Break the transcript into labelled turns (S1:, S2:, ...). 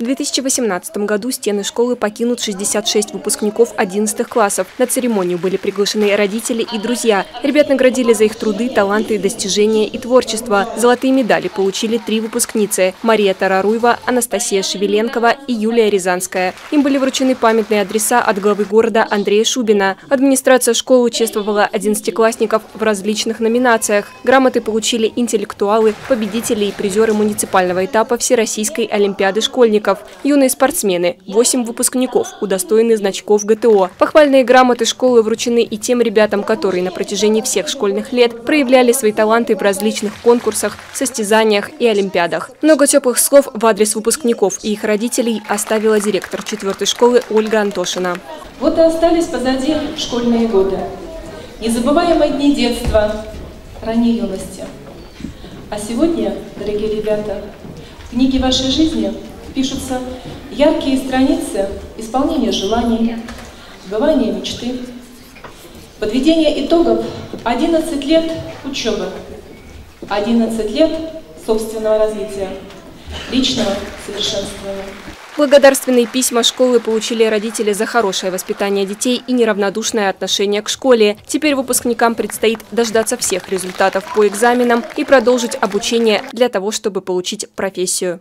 S1: В 2018 году стены школы покинут 66 выпускников 11 классов. На церемонию были приглашены родители и друзья. Ребят наградили за их труды, таланты, достижения и творчество. Золотые медали получили три выпускницы – Мария Тараруева, Анастасия Шевеленкова и Юлия Рязанская. Им были вручены памятные адреса от главы города Андрея Шубина. Администрация школы участвовала 11-классников в различных номинациях. Грамоты получили интеллектуалы, победители и призеры муниципального этапа Всероссийской Олимпиады школьников. Юные спортсмены, 8 выпускников, удостоены значков ГТО. Похвальные грамоты школы вручены и тем ребятам, которые на протяжении всех школьных лет проявляли свои таланты в различных конкурсах, состязаниях и олимпиадах. Много теплых слов в адрес выпускников и их родителей оставила директор четвертой школы Ольга Антошина.
S2: Вот и остались позади школьные годы. Незабываемые дни детства, ранней юности. А сегодня, дорогие ребята, в книге вашей жизни пишутся яркие страницы исполнения желаний, сбывания мечты, подведение итогов 11 лет учебы, 11 лет собственного развития, личного совершенствования.
S1: Благодарственные письма школы получили родители за хорошее воспитание детей и неравнодушное отношение к школе. Теперь выпускникам предстоит дождаться всех результатов по экзаменам и продолжить обучение для того, чтобы получить профессию.